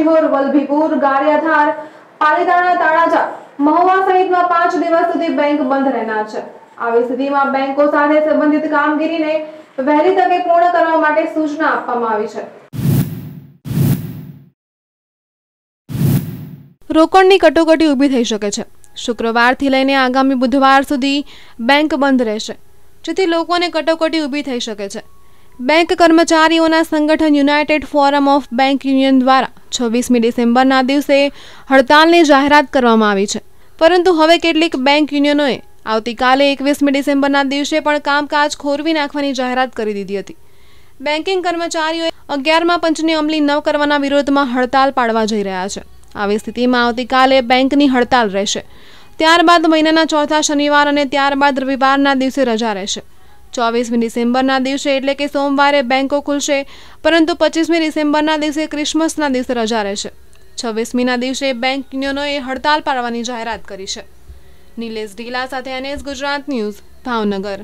શિહોર, વલભીપુર, ગારિયાધાર, પાલીતાણા તાળાજા મહુવા સહિતમાં પાંચ દિવસ સુધી બેંક બંધ રહેનાર છે. આવી સ્થિતિમાં બેંકો સાથે સંબંધિત કામગીરીને વહેલી તકે પૂર્ણ કરવા માટે સૂચના આપવામાં આવી છે. રોકડની કટોકટી ઊભી થઈ શકે છે. શુક્રવારથી લઈને આગામી બુધવાર સુધી બેંક બંધ રહેશે, જેથી લોકોને કટોકટી ઊભી થઈ શકે છે. બેંક કર્મચારીઓના સંગઠન United Forum of Bank Union દ્વારા છવ્વીસમી ડિસેમ્બરના દિવસે હડતાલની જાહેરાત કરવામાં આવી છે. પરંતુ હવે કેટલીક બેંક યુનિયનોએ આવતીકાલે એકવીસમી ડિસેમ્બરના દિવસે પણ કામકાજ ખોરવી નાખવાની જાહેરાત કરી દીધી હતી. બેન્કિંગ કર્મચારીઓએ અગિયારમાં પંચની અમલી ન કરવાના વિરોધમાં હડતાલ પાડવા જઈ રહ્યા છે. આવી સ્થિતિમાં આવતીકાલે બેંકની હડતાલ રહેશે. ત્યારબાદ મહિનાના ચોથા શનિવાર અને ત્યારબાદ રવિવારના દિવસે રજા રહેશે. ચોવીસમી ડિસેમ્બરના દિવસે એટલે કે સોમવારે બેંકો ખુલશે, પરંતુ પચીસમી ડિસેમ્બરના દિવસે ક્રિસમસના દિવસે રજા રહેશે. છવ્વીસમીના દિવસે બેંક યુનિયનોએ હડતાલ પાડવાની જાહેરાત કરી છે. નિલેશ ઢીલા સાથે એનએસ ગુજરાત ન્યૂઝ, ભાવનગર.